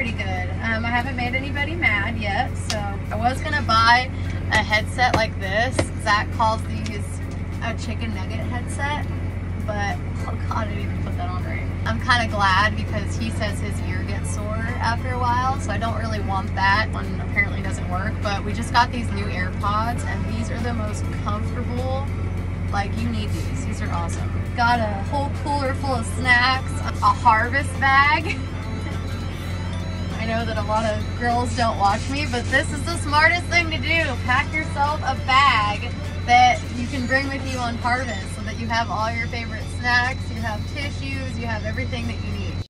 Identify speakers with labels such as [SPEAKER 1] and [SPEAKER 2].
[SPEAKER 1] pretty good. Um, I haven't made anybody mad yet, so I was gonna buy a headset like this. Zach calls these a chicken nugget headset, but oh god, I didn't even put that on right. I'm kind of glad because he says his ear gets sore after a while, so I don't really want that. One apparently doesn't work, but we just got these new AirPods, and these are the most comfortable. Like you need these. These are awesome. Got a whole cooler full of snacks, a harvest bag. Know that a lot of girls don't watch me, but this is the smartest thing to do. Pack yourself a bag that you can bring with you on harvest so that you have all your favorite snacks, you have tissues, you have everything that you